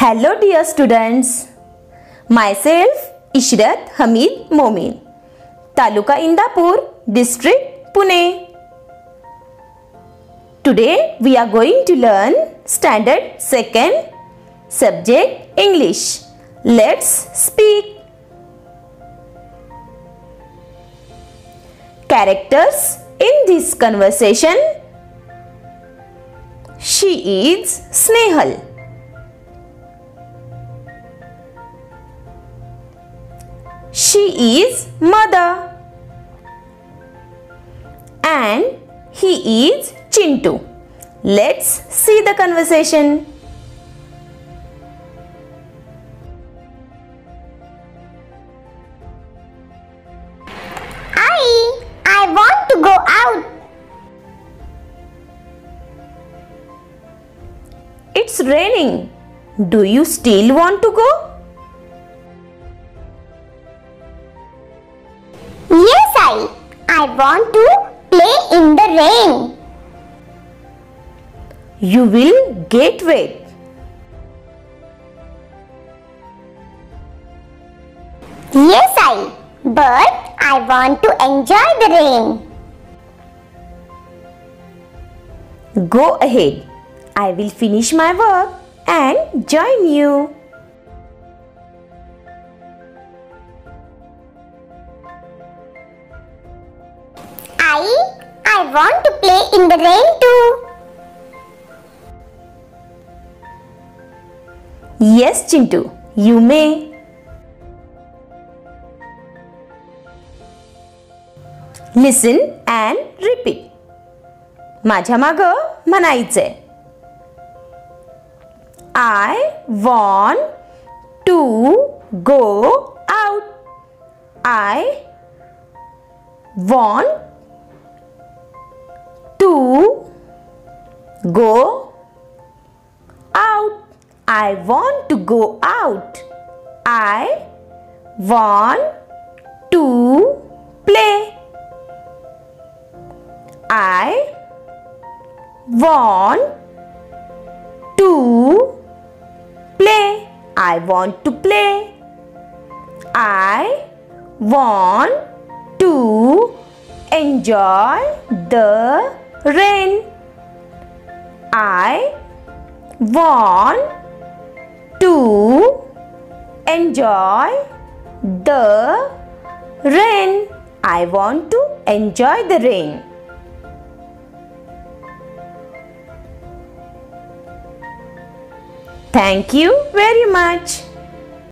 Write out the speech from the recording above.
Hello dear students. Myself Eshrat Hamid Momin. Taluka Indapur, District Pune. Today we are going to learn Standard 2nd Subject English. Let's speak. Characters in this conversation. She is Snehal. She is mother. And he is Chintu. Let's see the conversation. I I want to go out. It's raining. Do you still want to go? Yes, I I want to play in the rain. You will get wet. Yes, I but I want to enjoy the rain. Go ahead. I will finish my work and join you. want to play in the rain too. Yes, Chintu, you may. Listen and repeat. माझ्या माग म्हणायचंय I want to go out I want go out. I want to go out. I want to play. I want to play. I want to play. I want to enjoy the rain. I want to enjoy the rain. I want to enjoy the rain. Thank you very much.